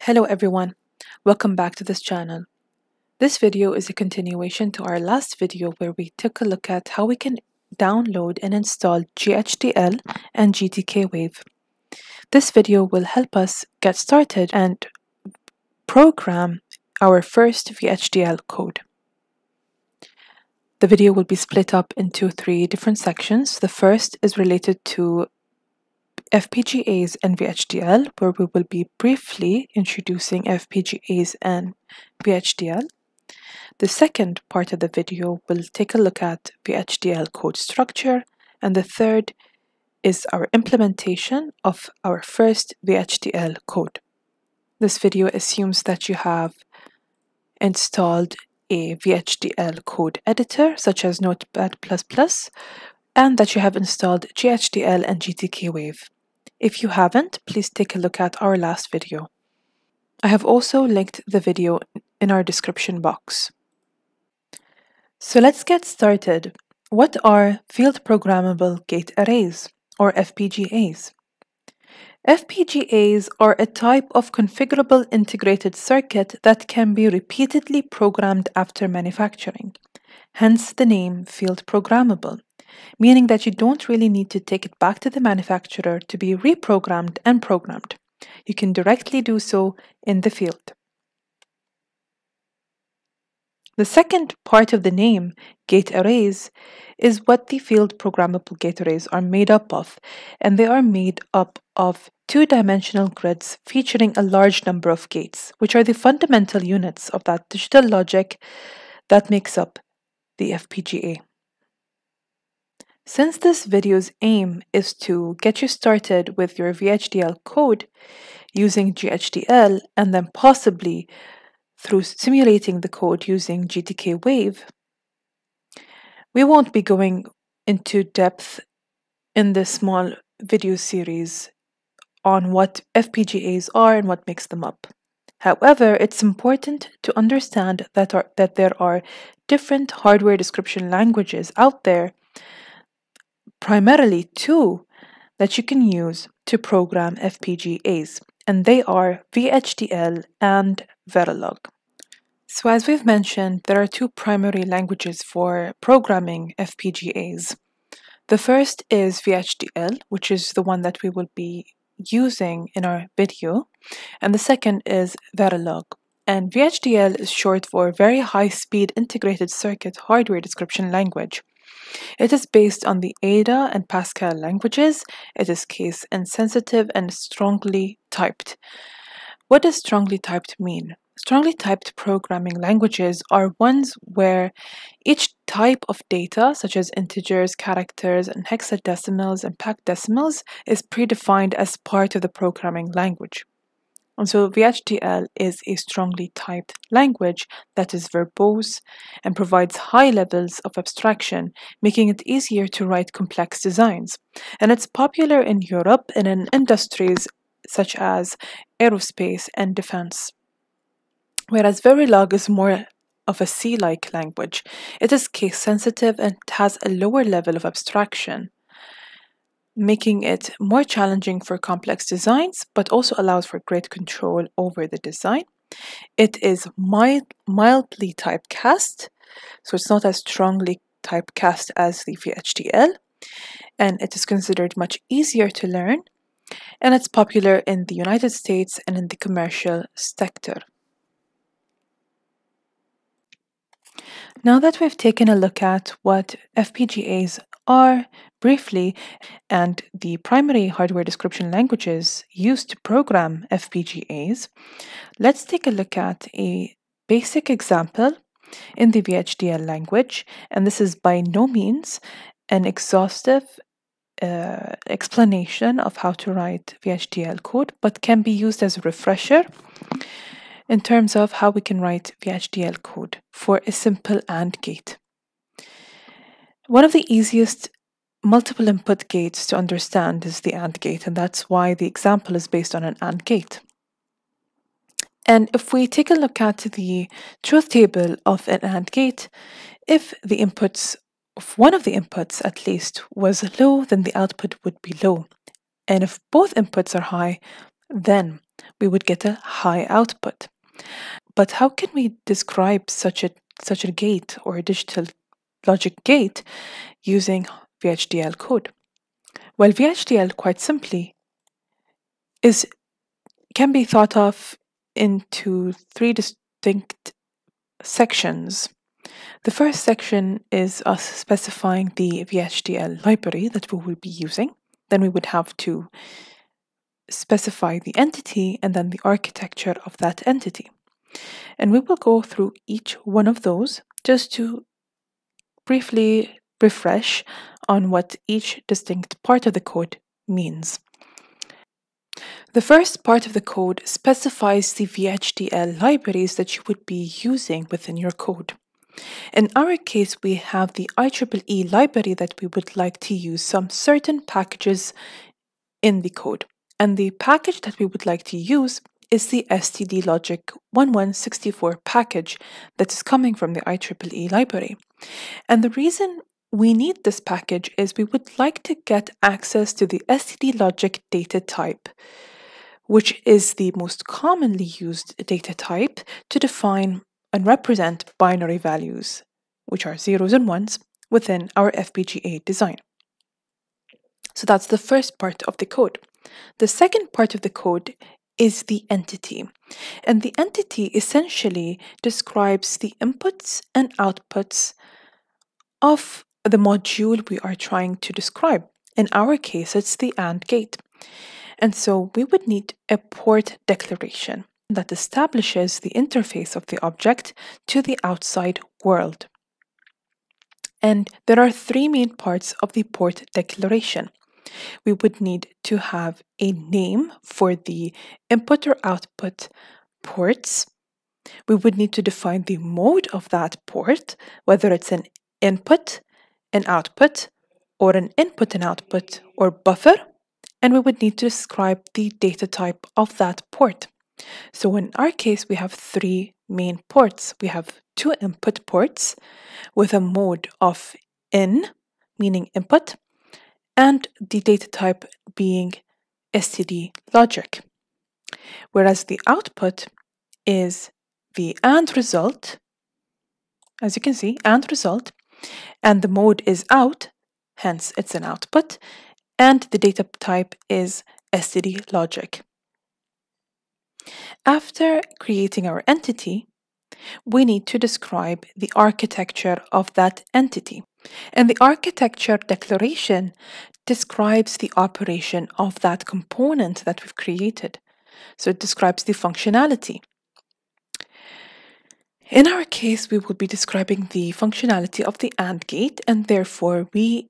Hello everyone, welcome back to this channel. This video is a continuation to our last video where we took a look at how we can download and install GHDL and GTK Wave. This video will help us get started and program our first VHDL code. The video will be split up into three different sections. The first is related to FPGAs and VHDL, where we will be briefly introducing FPGAs and VHDL. The second part of the video will take a look at VHDL code structure, and the third is our implementation of our first VHDL code. This video assumes that you have installed a VHDL code editor such as Notepad++ and that you have installed GHDL and GTK Wave. If you haven't, please take a look at our last video. I have also linked the video in our description box. So let's get started. What are Field Programmable Gate Arrays, or FPGAs? FPGAs are a type of configurable integrated circuit that can be repeatedly programmed after manufacturing, hence the name field programmable, meaning that you don't really need to take it back to the manufacturer to be reprogrammed and programmed. You can directly do so in the field. The second part of the name, gate arrays, is what the field programmable gate arrays are made up of, and they are made up of two-dimensional grids featuring a large number of gates, which are the fundamental units of that digital logic that makes up the FPGA. Since this video's aim is to get you started with your VHDL code using GHDL and then possibly through simulating the code using GTK Wave, we won't be going into depth in this small video series on what FPGAs are and what makes them up. However, it's important to understand that, are, that there are different hardware description languages out there, primarily two, that you can use to program FPGAs, and they are VHDL and Verilog. So as we've mentioned, there are two primary languages for programming FPGAs. The first is VHDL, which is the one that we will be using in our video, and the second is Verilog. And VHDL is short for Very High Speed Integrated Circuit Hardware Description Language. It is based on the Ada and Pascal languages. It is case insensitive and strongly typed. What does strongly typed mean? Strongly typed programming languages are ones where each type of data, such as integers, characters, and hexadecimals and decimals, is predefined as part of the programming language. And so VHDL is a strongly typed language that is verbose and provides high levels of abstraction, making it easier to write complex designs. And it's popular in Europe and in industries such as aerospace and defense. Whereas Verilog is more of a C-like language, it is case sensitive and has a lower level of abstraction, making it more challenging for complex designs, but also allows for great control over the design. It is mild, mildly typecast, so it's not as strongly typecast as the VHDL, and it is considered much easier to learn, and it's popular in the United States and in the commercial sector. Now that we've taken a look at what FPGAs are briefly and the primary hardware description languages used to program FPGAs, let's take a look at a basic example in the VHDL language, and this is by no means an exhaustive uh, explanation of how to write VHDL code, but can be used as a refresher in terms of how we can write VHDL code for a simple AND gate. One of the easiest multiple input gates to understand is the AND gate, and that's why the example is based on an AND gate. And if we take a look at the truth table of an AND gate, if the inputs if one of the inputs at least was low, then the output would be low. And if both inputs are high, then we would get a high output. But how can we describe such a such a gate or a digital logic gate using VHDL code? Well, VHDL quite simply is can be thought of into three distinct sections. The first section is us specifying the VHDL library that we will be using. Then we would have to specify the entity and then the architecture of that entity. And we will go through each one of those just to briefly refresh on what each distinct part of the code means. The first part of the code specifies the VHDL libraries that you would be using within your code. In our case, we have the IEEE library that we would like to use some certain packages in the code. And the package that we would like to use is the STD Logic 1164 package that is coming from the IEEE library. And the reason we need this package is we would like to get access to the STD Logic data type, which is the most commonly used data type to define and represent binary values, which are zeros and ones, within our FPGA design. So that's the first part of the code. The second part of the code is the entity. And the entity essentially describes the inputs and outputs of the module we are trying to describe. In our case, it's the AND gate. And so we would need a port declaration that establishes the interface of the object to the outside world. And there are three main parts of the port declaration we would need to have a name for the input or output ports. We would need to define the mode of that port, whether it's an input, an output, or an input and output, or buffer, and we would need to describe the data type of that port. So in our case, we have three main ports. We have two input ports with a mode of in, meaning input, and the data type being STD logic. Whereas the output is the AND result, as you can see, AND result, and the mode is out, hence it's an output, and the data type is STD logic. After creating our entity, we need to describe the architecture of that entity. And the architecture declaration describes the operation of that component that we've created. So it describes the functionality. In our case, we will be describing the functionality of the AND gate, and therefore we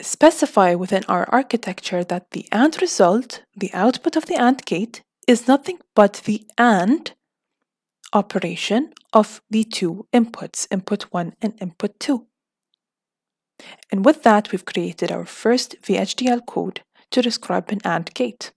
specify within our architecture that the AND result, the output of the AND gate, is nothing but the AND operation of the two inputs, input 1 and input 2. And with that, we've created our first VHDL code to describe an AND gate.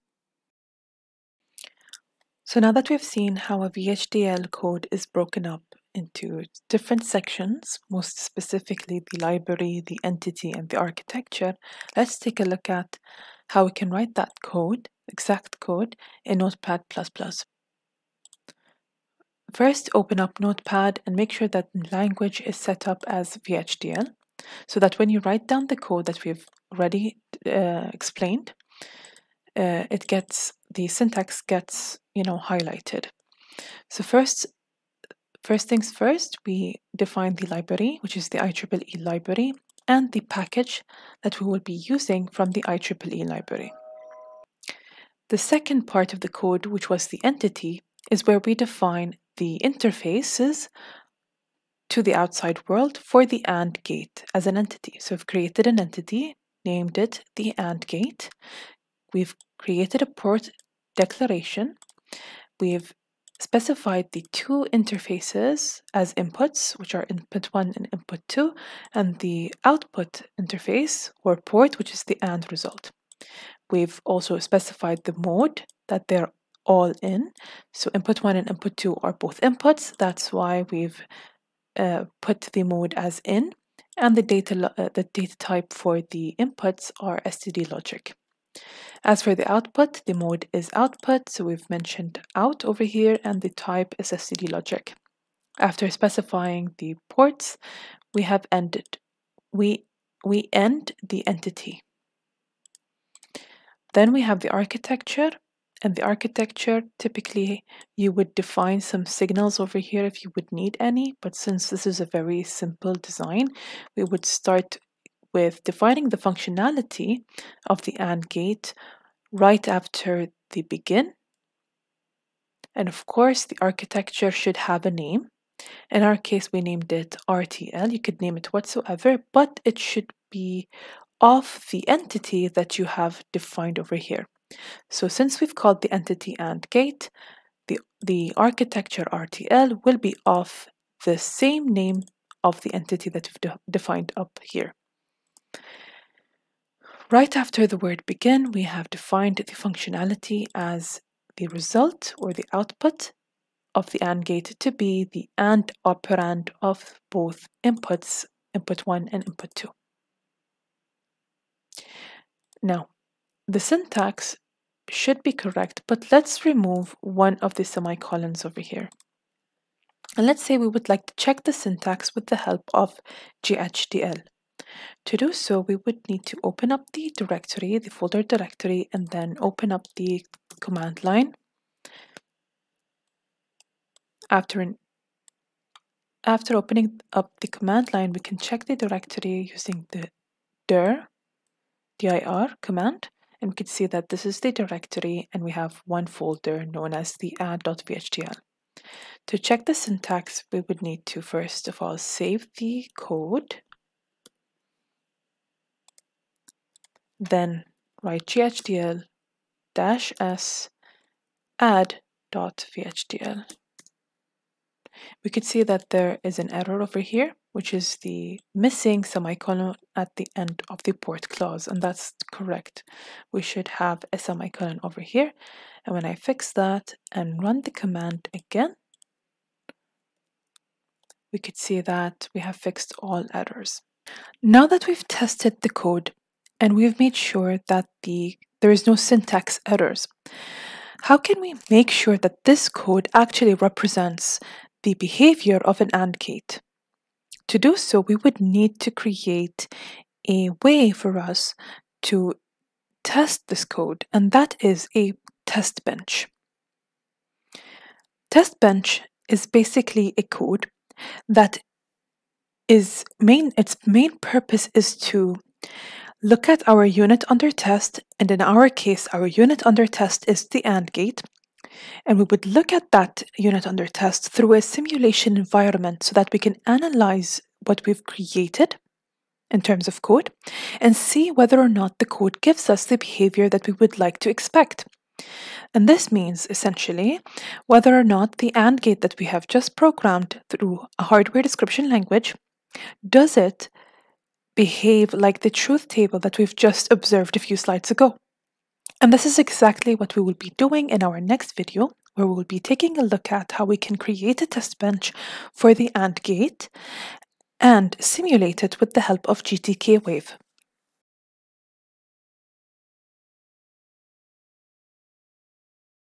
So now that we've seen how a VHDL code is broken up into different sections, most specifically the library, the entity, and the architecture, let's take a look at how we can write that code, exact code, in Notepad++. First, open up Notepad and make sure that language is set up as VHDL so that when you write down the code that we've already uh, explained, uh, it gets the syntax gets you know highlighted. So first, first things first, we define the library, which is the IEEE library, and the package that we will be using from the IEEE library. The second part of the code, which was the entity, is where we define the interfaces to the outside world for the AND gate as an entity. So we've created an entity, named it the AND gate. We've created a port declaration. We've specified the two interfaces as inputs, which are input 1 and input 2, and the output interface or port, which is the AND result. We've also specified the mode that they're all in. So input 1 and input 2 are both inputs. That's why we've uh, put the mode as in, and the data, uh, the data type for the inputs are STD logic. As for the output, the mode is output, so we've mentioned out over here, and the type is std logic. After specifying the ports, we have ended. We, we end the entity. Then we have the architecture, and the architecture, typically you would define some signals over here if you would need any, but since this is a very simple design, we would start with defining the functionality of the AND gate right after the begin. And of course, the architecture should have a name. In our case, we named it RTL. You could name it whatsoever, but it should be of the entity that you have defined over here. So since we've called the entity AND gate, the, the architecture RTL will be of the same name of the entity that we've de defined up here. Right after the word begin, we have defined the functionality as the result or the output of the AND gate to be the AND operand of both inputs, input 1 and input 2. Now, the syntax should be correct, but let's remove one of the semicolons over here. And let's say we would like to check the syntax with the help of GHDL. To do so, we would need to open up the directory, the folder directory, and then open up the command line. After, an, after opening up the command line, we can check the directory using the dir, dir command, and we can see that this is the directory and we have one folder known as the add.vhdl. To check the syntax, we would need to first of all save the code Then write ghdl dash s add.vhdl. We could see that there is an error over here, which is the missing semicolon at the end of the port clause, and that's correct. We should have a semicolon over here, and when I fix that and run the command again, we could see that we have fixed all errors. Now that we've tested the code, and we've made sure that the there is no syntax errors. How can we make sure that this code actually represents the behavior of an AND gate? To do so, we would need to create a way for us to test this code, and that is a test bench. Test bench is basically a code that is main its main purpose is to Look at our unit under test, and in our case, our unit under test is the AND gate. And we would look at that unit under test through a simulation environment so that we can analyze what we've created in terms of code and see whether or not the code gives us the behavior that we would like to expect. And this means essentially whether or not the AND gate that we have just programmed through a hardware description language does it behave like the truth table that we've just observed a few slides ago. And this is exactly what we will be doing in our next video, where we will be taking a look at how we can create a test bench for the AND gate and simulate it with the help of GTK Wave.